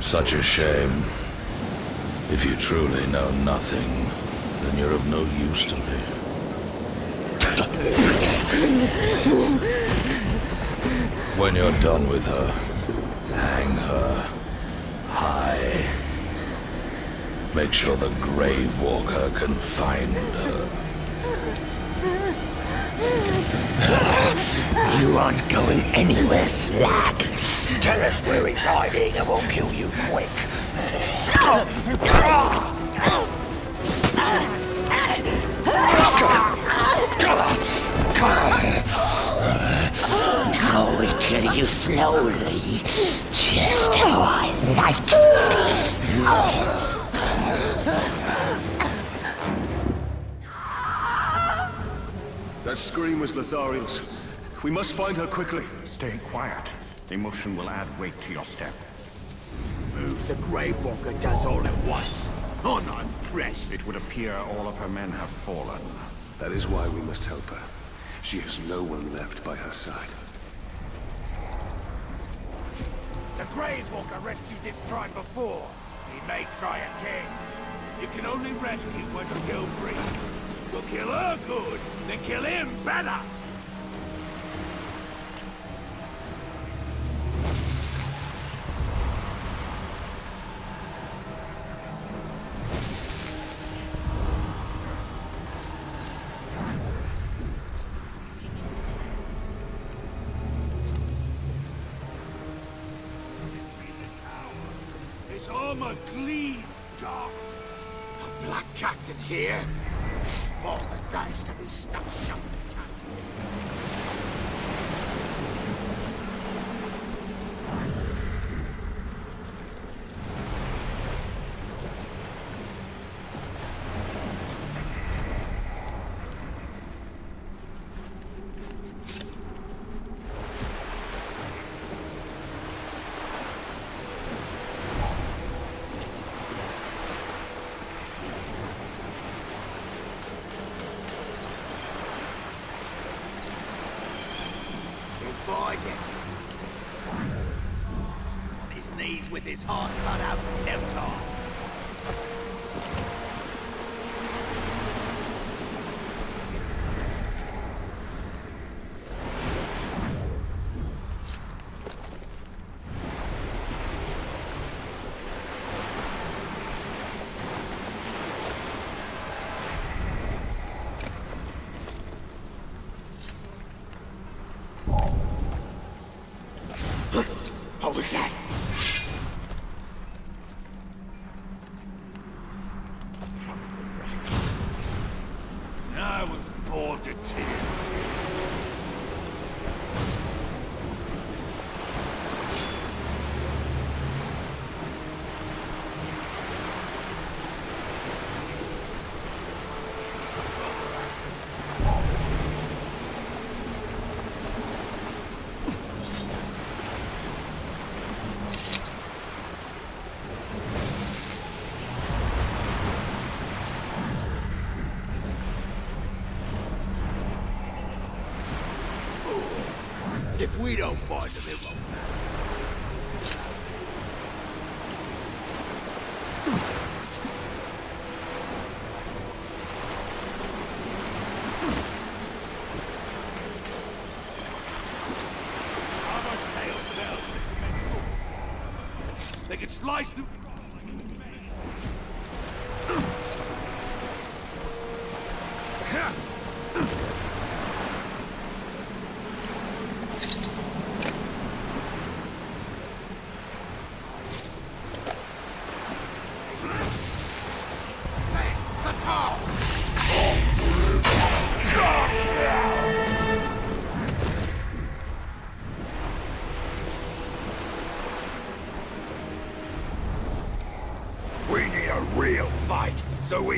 Such a shame. If you truly know nothing, then you're of no use to me. when you're done with her, hang her Make sure the Grave Walker can find her. You aren't going anywhere, Slag. Tell us where he's hiding and we'll kill you quick. Now we kill you slowly, just how I like That scream was Lithariel's. We must find her quickly. Stay quiet. The Emotion will add weight to your step. Move the Grave Walker does all at once. I'm not impressed. It would appear all of her men have fallen. That is why we must help her. She has no one left by her side. The Grave Walker rescued this tribe before. He may try again. You can only rescue when you kill free. We'll kill her good, then kill him better! Armor darkness. A black cat in here? Falls the dice to be stuck shut. On his knees with his heart cut out, no time. What was that? I was bored to tears. If we don't find them, it won't They can slice through...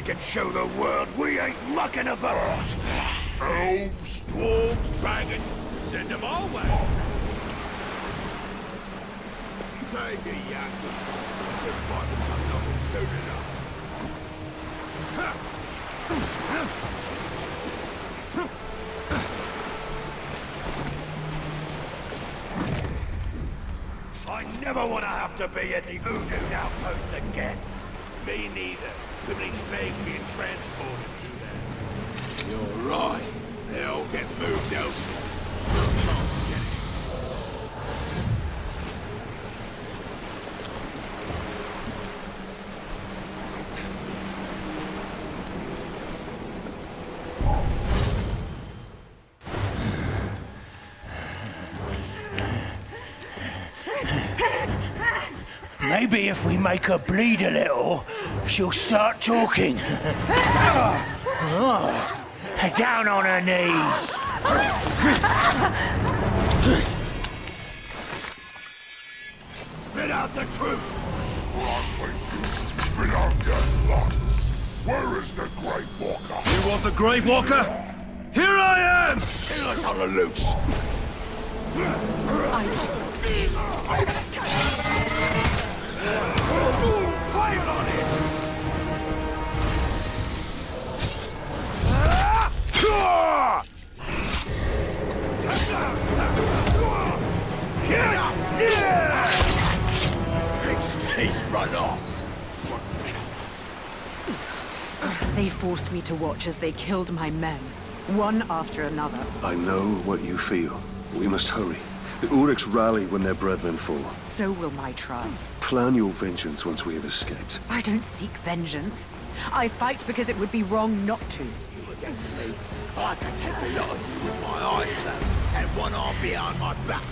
can show the world we ain't mucking about. Elves, dwarves, dragons, send them our way. Take a yak. We'll find them soon enough. I never want to have to be at the Udun outpost again. Me neither. Too many spags being transported through there. You're right. They'll get moved elsewhere. No chance of getting Maybe if we make her bleed a little, she'll start talking. Oh, Down on her knees. Spit out the truth! Spit out your lot. Where is the Grave Walker? You want the Grave Walker? Here I am! Kill us on the loose! Fire on They forced me to watch as they killed my men, one after another. I know what you feel. We must hurry. The Uruks rally when their brethren fall. So will my tribe. Plan your vengeance once we have escaped. I don't seek vengeance. I fight because it would be wrong not to. You against me? I could take a lot of you with my eyes closed and one arm behind my back.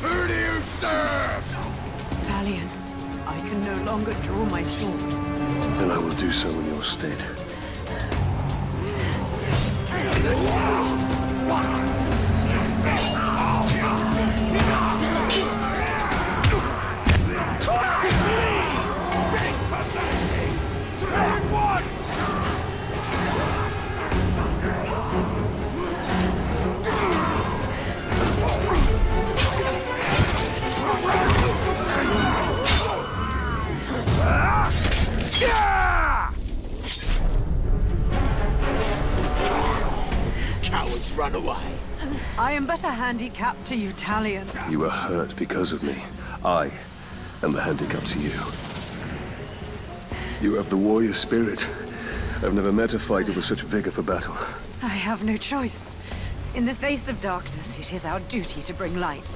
Who do you serve? Talion, I can no longer draw my sword. Then I will do so in your stead. I am but a handicap to you, Talion. You were hurt because of me. I am the handicap to you. You have the warrior spirit. I've never met a fighter with such vigor for battle. I have no choice. In the face of darkness, it is our duty to bring light.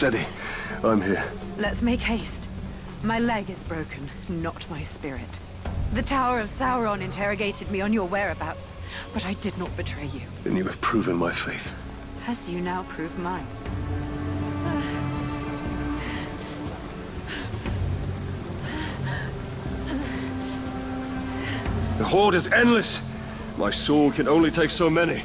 Steady. I'm here. Let's make haste. My leg is broken, not my spirit. The Tower of Sauron interrogated me on your whereabouts, but I did not betray you. Then you have proven my faith. As you now prove mine. The horde is endless. My sword can only take so many.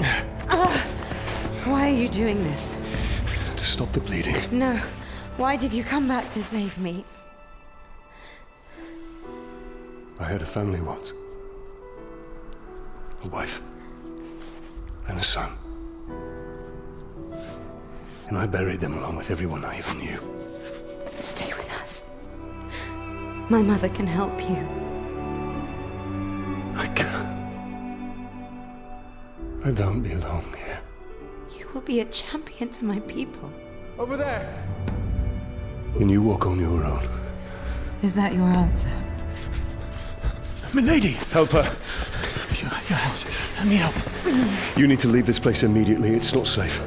Why are you doing this? To stop the bleeding. No. Why did you come back to save me? I had a family once. A wife. And a son. And I buried them along with everyone I ever knew. Stay with us. My mother can help you. I don't belong here. You will be a champion to my people. Over there. When you walk on your own. Is that your answer? Milady! Help her. Let me help. You need to leave this place immediately. It's not safe.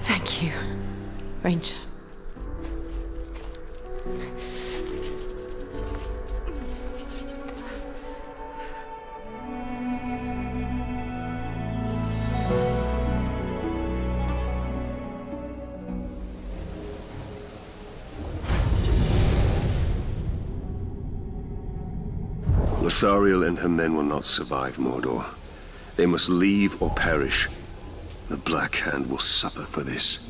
Thank you, Ranger. Lithariel and her men will not survive Mordor. They must leave or perish. The Black Hand will suffer for this.